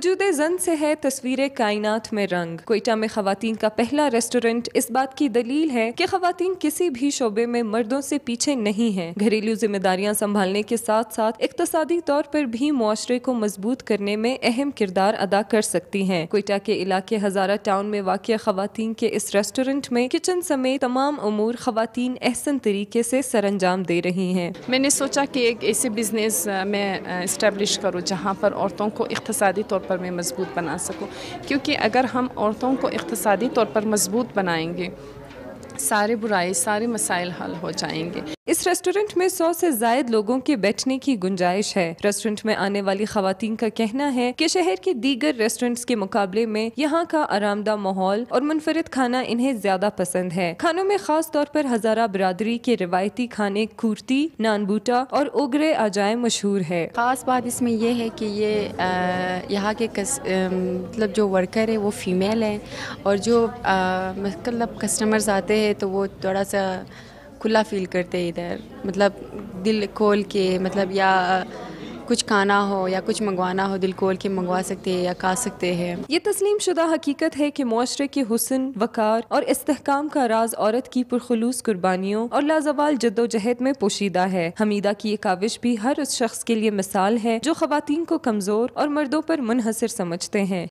وجود زن سے ہے تصویر کائنات میں رنگ۔ کوئٹہ میں خواتین کا پہلا ریسٹورنٹ اس بات کی دلیل ہے کہ خواتین کسی بھی شعبے میں مردوں سے پیچھے نہیں ہیں۔ گھریلو ذمہ داریاں سنبھالنے کے ساتھ ساتھ اقتصادی طور پر بھی معاشرے کو مضبوط کرنے میں اہم کردار ادا کر سکتی ہیں۔ کوئٹہ کے علاقے ہزارہ ٹاؤن میں واقع خواتین کے اس ریسٹورنٹ میں کچن سمیت تمام امور خواتین احسن طریقے سے سر انجام دے رہی ہیں۔ میں نے سوچا کہ ایک ایسے بزنس میں اسٹیبلش کروں جہاں پر عورتوں کو اقتصادی طور پر پر میں مضبوط بنا سکوں۔ کیونکہ اگر ہم عورتوں کو اقتصادی طور پر مضبوط بنائیں گے سارے برائی سارے مسائل حل ہو جائیں گے۔ اس ریسٹورنٹ میں سو سے زائد لوگوں کے بیٹھنے کی گنجائش ہے۔ ریسٹورنٹ میں آنے والی خواتین کا کہنا ہے کہ شہر کے دیگر ریسٹورنٹس کے مقابلے میں یہاں کا آرام دہ ماحول اور منفرد کھانا انہیں زیادہ پسند ہے۔ کھانوں میں خاص طور پر ہزارہ برادری کے روایتی کھانے کورتی نان بوٹا اور اوگرے آجائے مشہور ہے۔ خاص بات اس میں یہ ہے کہ یہ یہاں کے مطلب جو ورکر ہے وہ فیمیل ہیں اور جو مطلب کسٹمرز آتے ہیں تو وہ تھوڑا سا کھلا فیل کرتے ادھر۔ مطلب دل کھول کے مطلب یا کچھ کھانا ہو یا کچھ منگوانا ہو، دل کھول کے منگوا سکتے ہیں یا کھا سکتے ہیں۔ یہ تسلیم شدہ حقیقت ہے کہ معاشرے کے حسن، وقار اور استحکام کا راز عورت کی پرخلوص قربانیوں اور لازوال جد و جہد میں پوشیدہ ہے۔ حمیدہ کی یہ کاوش بھی ہر اس شخص کے لیے مثال ہے جو خواتین کو کمزور اور مردوں پر منحصر سمجھتے ہیں۔